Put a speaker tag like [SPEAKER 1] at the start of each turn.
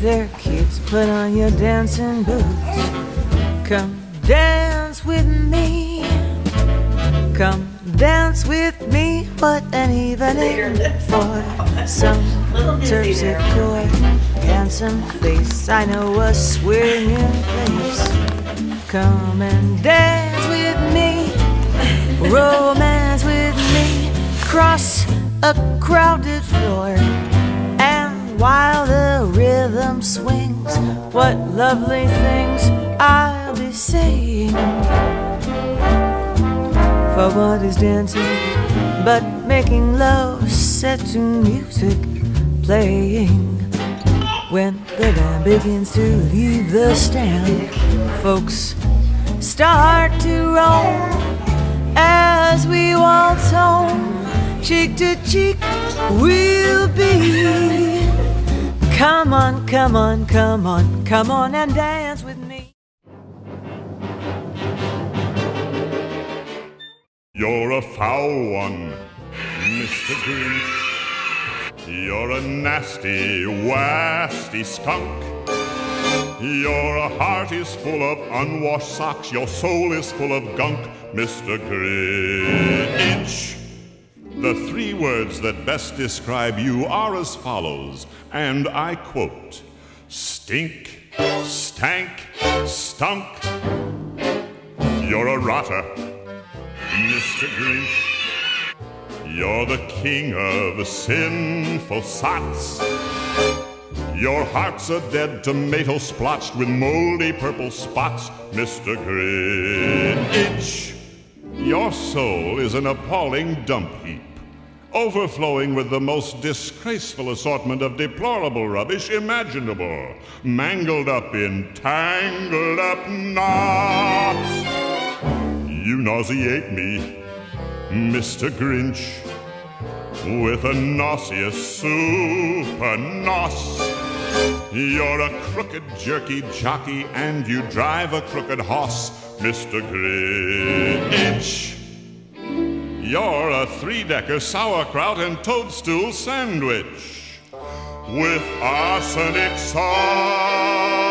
[SPEAKER 1] their kids. Put on your dancing boots. Come dance with me. Come dance with me. What an evening for some terpsichore, handsome face. I know a swinging place. Come and dance with me. Romance with me. Cross a crowded floor. While the rhythm swings, what lovely things I'll be saying. For what is dancing but making love set to music playing? When the band begins to leave the stand, folks start to roam as we waltz home, cheek to cheek, we'll be. Come on, come on, come on, come on and dance with me.
[SPEAKER 2] You're a foul one, Mr. Grinch. You're a nasty, wasty skunk. Your heart is full of unwashed socks. Your soul is full of gunk, Mr. Grinch. Words that best describe you are as follows, and I quote Stink, stank, stunk. You're a rotter, Mr. Grinch. You're the king of sinful sots. Your heart's a dead tomato splotched with moldy purple spots, Mr. Grinch. Your soul is an appalling dump heap, overflowing with the most disgraceful assortment of deplorable rubbish imaginable, mangled up in tangled up knots. You nauseate me, Mr. Grinch, with a nauseous super nos. You're a crooked jerky jockey and you drive a crooked hoss, Mr. Grinch. You're a three decker sauerkraut and toadstool sandwich with arsenic sauce.